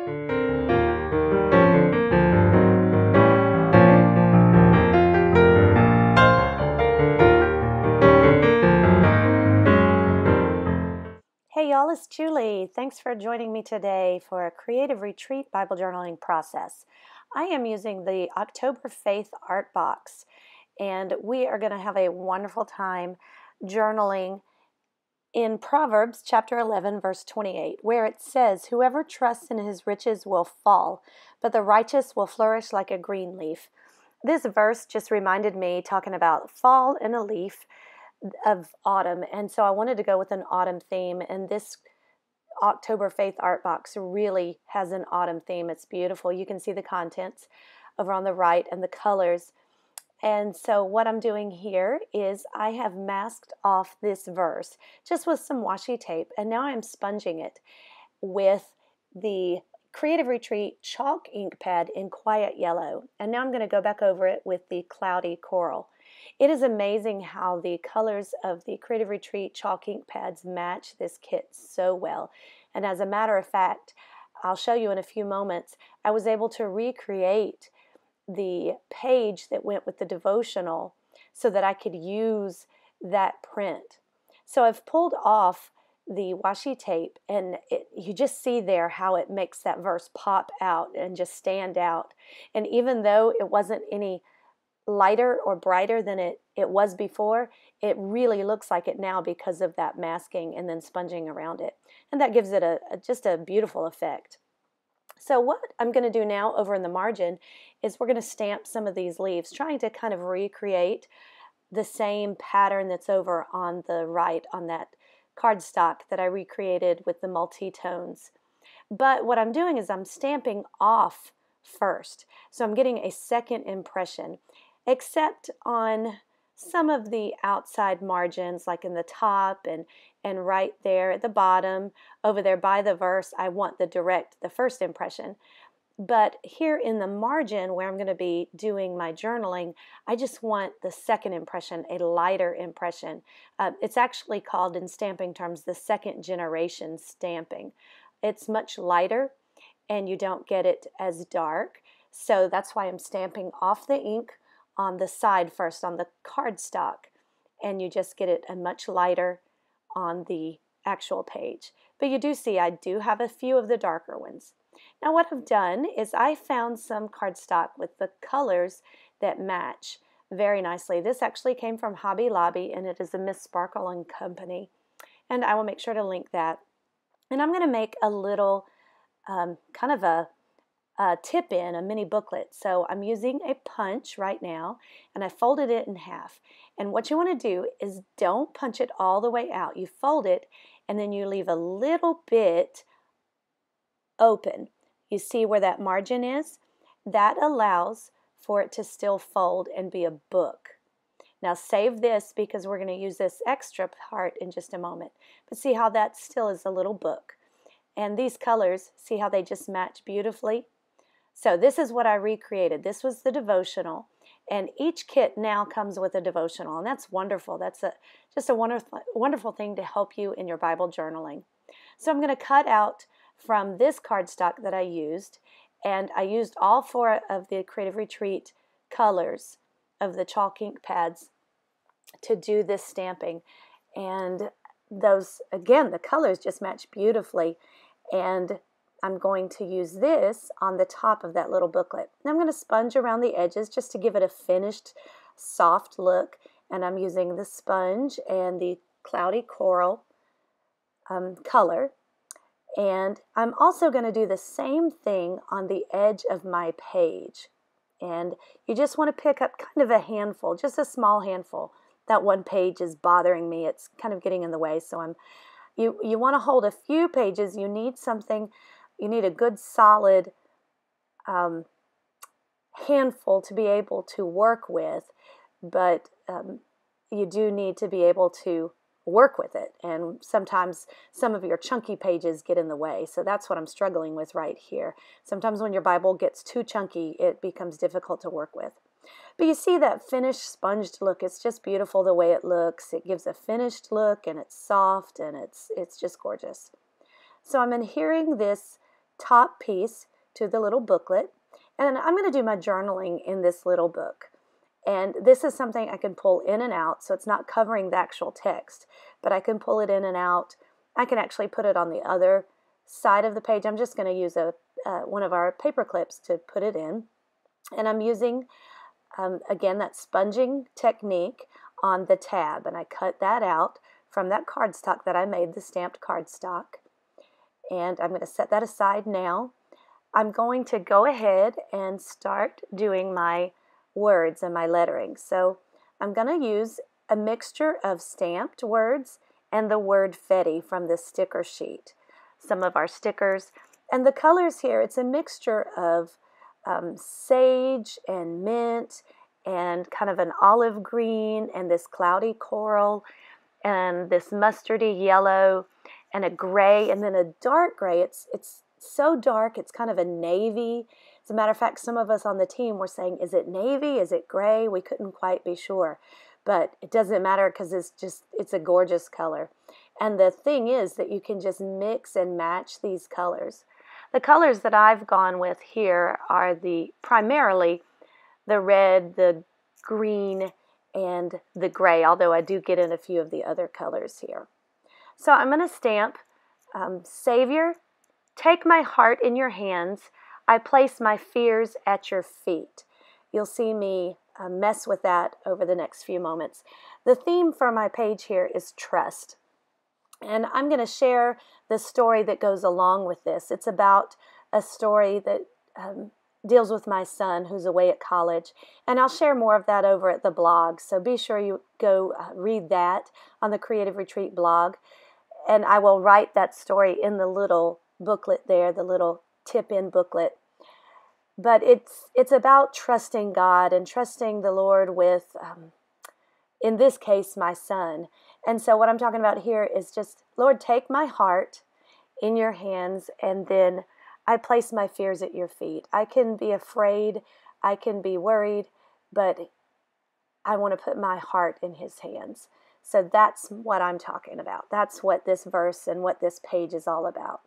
Hey y'all, it's Julie. Thanks for joining me today for a creative retreat Bible journaling process. I am using the October Faith Art Box, and we are going to have a wonderful time journaling in Proverbs chapter 11, verse 28, where it says, Whoever trusts in his riches will fall, but the righteous will flourish like a green leaf. This verse just reminded me talking about fall and a leaf of autumn, and so I wanted to go with an autumn theme, and this October Faith Art Box really has an autumn theme. It's beautiful. You can see the contents over on the right and the colors. And so, what I'm doing here is I have masked off this verse just with some washi tape, and now I'm sponging it with the Creative Retreat chalk ink pad in quiet yellow. And now I'm going to go back over it with the cloudy coral. It is amazing how the colors of the Creative Retreat chalk ink pads match this kit so well. And as a matter of fact, I'll show you in a few moments, I was able to recreate the page that went with the devotional so that I could use that print. So I've pulled off the washi tape and it, you just see there how it makes that verse pop out and just stand out. And even though it wasn't any lighter or brighter than it, it was before, it really looks like it now because of that masking and then sponging around it. And that gives it a, a just a beautiful effect. So what I'm going to do now over in the margin is we're going to stamp some of these leaves, trying to kind of recreate the same pattern that's over on the right on that cardstock that I recreated with the multi-tones. But what I'm doing is I'm stamping off first. So I'm getting a second impression, except on some of the outside margins, like in the top and, and right there at the bottom, over there by the verse, I want the direct, the first impression. But here in the margin where I'm going to be doing my journaling, I just want the second impression, a lighter impression. Uh, it's actually called in stamping terms the second generation stamping. It's much lighter and you don't get it as dark. So that's why I'm stamping off the ink on the side first on the cardstock and you just get it a much lighter on the actual page. But you do see I do have a few of the darker ones. Now what I've done is I found some cardstock with the colors that match very nicely. This actually came from Hobby Lobby and it is a Miss Sparkle and Company. And I will make sure to link that. And I'm going to make a little um, kind of a tip in a mini booklet. So I'm using a punch right now and I folded it in half. And what you want to do is don't punch it all the way out. You fold it and then you leave a little bit open. You see where that margin is? That allows for it to still fold and be a book. Now save this because we're going to use this extra part in just a moment. But see how that still is a little book. And these colors, see how they just match beautifully? So this is what I recreated. This was the devotional. And each kit now comes with a devotional. And that's wonderful. That's a, just a wonderful, wonderful thing to help you in your Bible journaling. So I'm going to cut out from this cardstock that I used. And I used all four of the Creative Retreat colors of the chalk ink pads to do this stamping. And those, again, the colors just match beautifully. And I'm going to use this on the top of that little booklet. And I'm going to sponge around the edges just to give it a finished, soft look. And I'm using the sponge and the cloudy coral um, color. And I'm also going to do the same thing on the edge of my page. And you just want to pick up kind of a handful, just a small handful. That one page is bothering me. It's kind of getting in the way. So I'm you you want to hold a few pages. You need something you need a good solid um, handful to be able to work with, but um, you do need to be able to work with it. And sometimes some of your chunky pages get in the way. So that's what I'm struggling with right here. Sometimes when your Bible gets too chunky, it becomes difficult to work with. But you see that finished sponged look. It's just beautiful the way it looks. It gives a finished look and it's soft and it's it's just gorgeous. So I'm adhering this top piece to the little booklet. And I'm going to do my journaling in this little book. And this is something I can pull in and out, so it's not covering the actual text, but I can pull it in and out. I can actually put it on the other side of the page. I'm just going to use a uh, one of our paper clips to put it in. And I'm using, um, again, that sponging technique on the tab. And I cut that out from that cardstock that I made, the stamped cardstock. And I'm going to set that aside now. I'm going to go ahead and start doing my words and my lettering. So I'm going to use a mixture of stamped words and the word Fetty from this sticker sheet. Some of our stickers. And the colors here, it's a mixture of um, sage and mint and kind of an olive green and this cloudy coral and this mustardy yellow and a gray and then a dark gray. It's, it's so dark, it's kind of a navy. As a matter of fact, some of us on the team were saying, is it navy? Is it gray? We couldn't quite be sure. But it doesn't matter because it's just, it's a gorgeous color. And the thing is that you can just mix and match these colors. The colors that I've gone with here are the primarily the red, the green, and the gray, although I do get in a few of the other colors here. So I'm going to stamp um, Savior, take my heart in your hands. I place my fears at your feet. You'll see me uh, mess with that over the next few moments. The theme for my page here is trust. And I'm going to share the story that goes along with this. It's about a story that um, deals with my son who's away at college. And I'll share more of that over at the blog. So be sure you go uh, read that on the Creative Retreat blog. And I will write that story in the little booklet there, the little tip in booklet. But it's it's about trusting God and trusting the Lord with, um, in this case, my son. And so, what I'm talking about here is just, Lord, take my heart in your hands, and then I place my fears at your feet. I can be afraid, I can be worried, but I want to put my heart in his hands. So that's what I'm talking about. That's what this verse and what this page is all about.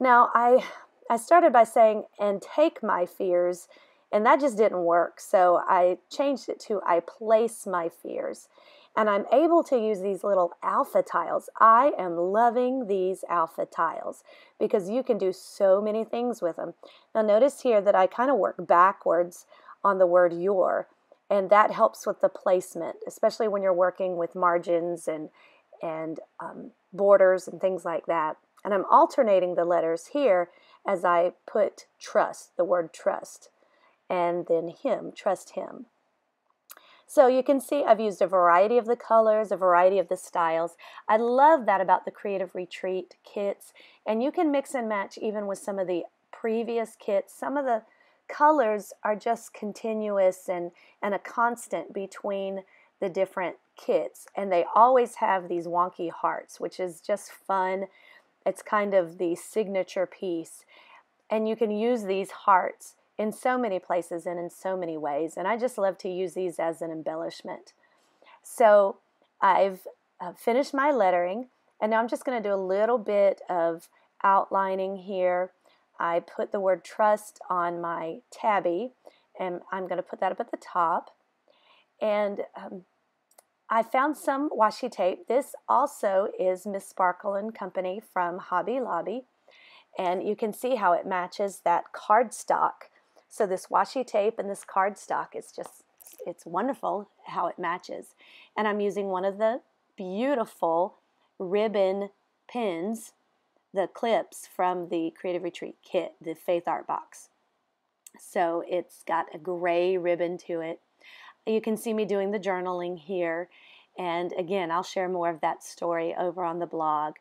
Now, I I started by saying and take my fears and that just didn't work. So I changed it to I place my fears and I'm able to use these little alpha tiles. I am loving these alpha tiles because you can do so many things with them. Now notice here that I kind of work backwards on the word your and that helps with the placement, especially when you're working with margins and and um, borders and things like that. And I'm alternating the letters here as I put trust, the word trust, and then him, trust him. So you can see I've used a variety of the colors, a variety of the styles. I love that about the Creative Retreat kits. And you can mix and match even with some of the previous kits. Some of the colors are just continuous and, and a constant between the different kits. And they always have these wonky hearts, which is just fun. It's kind of the signature piece. And you can use these hearts in so many places and in so many ways. And I just love to use these as an embellishment. So I've uh, finished my lettering, and now I'm just going to do a little bit of outlining here. I put the word trust on my tabby, and I'm going to put that up at the top. And um, I found some washi tape. This also is Miss Sparkle and Company from Hobby Lobby. And you can see how it matches that cardstock so this washi tape and this cardstock is just, it's wonderful how it matches. And I'm using one of the beautiful ribbon pins, the clips from the Creative Retreat kit, the Faith Art Box. So it's got a gray ribbon to it. You can see me doing the journaling here. And again, I'll share more of that story over on the blog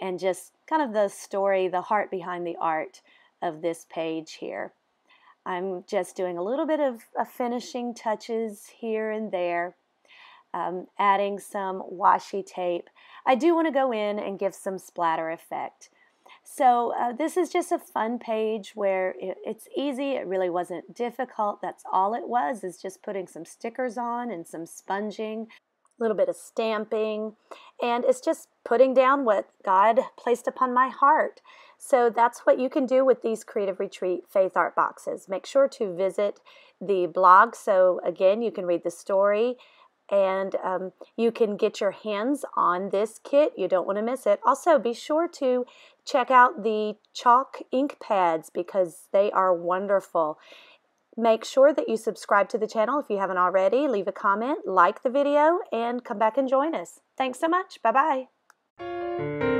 and just kind of the story, the heart behind the art of this page here. I'm just doing a little bit of, of finishing touches here and there, um, adding some washi tape. I do want to go in and give some splatter effect. So uh, this is just a fun page where it, it's easy. It really wasn't difficult. That's all it was, is just putting some stickers on and some sponging, a little bit of stamping, and it's just putting down what God placed upon my heart. So that's what you can do with these Creative Retreat Faith Art boxes. Make sure to visit the blog so again you can read the story and um, you can get your hands on this kit. You don't want to miss it. Also, be sure to check out the chalk ink pads because they are wonderful. Make sure that you subscribe to the channel if you haven't already. Leave a comment, like the video, and come back and join us. Thanks so much. Bye bye.